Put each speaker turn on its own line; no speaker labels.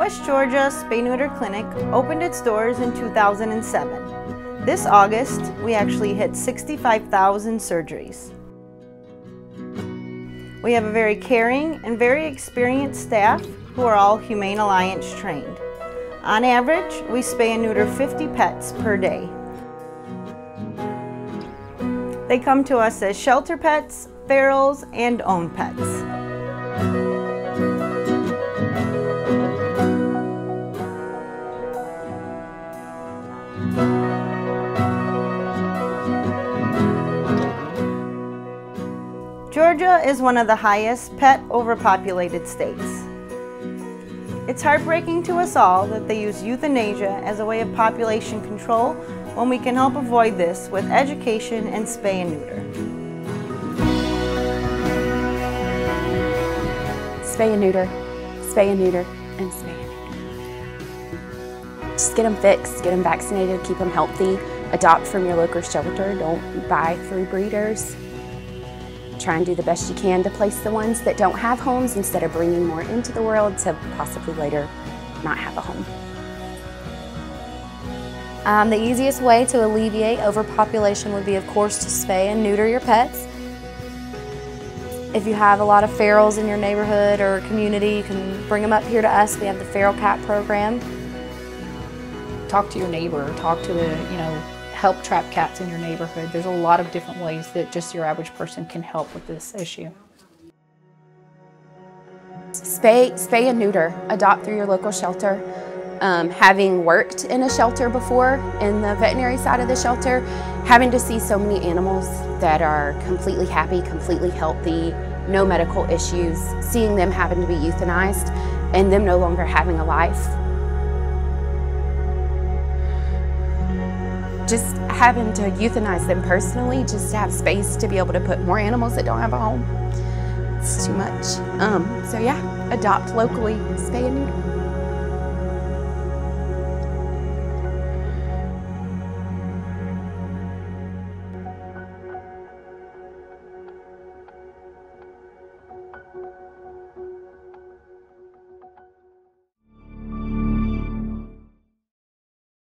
Northwest Georgia Spay Neuter Clinic opened its doors in 2007. This August, we actually hit 65,000 surgeries. We have a very caring and very experienced staff who are all Humane Alliance trained. On average, we spay and neuter 50 pets per day. They come to us as shelter pets, ferals, and own pets. Georgia is one of the highest pet overpopulated states. It's heartbreaking to us all that they use euthanasia as a way of population control when we can help avoid this with education and spay and neuter.
Spay and neuter, spay and neuter, and spay and neuter. Just get them fixed, get them vaccinated, keep them healthy, adopt from your local shelter, don't buy through breeders. Try and do the best you can to place the ones that don't have homes instead of bringing more into the world to possibly later not have a home.
Um, the easiest way to alleviate overpopulation would be, of course, to spay and neuter your pets. If you have a lot of ferals in your neighborhood or community, you can bring them up here to us. We have the Feral Cat program.
Talk to your neighbor, talk to the, you know, help trap cats in your neighborhood. There's a lot of different ways that just your average person can help with this issue.
Spay, spay and neuter, adopt through your local shelter. Um, having worked in a shelter before, in the veterinary side of the shelter, having to see so many animals that are completely happy, completely healthy, no medical issues, seeing them having to be euthanized and them no longer having a life just having to euthanize them personally, just to have space to be able to put more animals that don't have a home, it's too much. Um, so yeah, adopt locally, spay and neuter.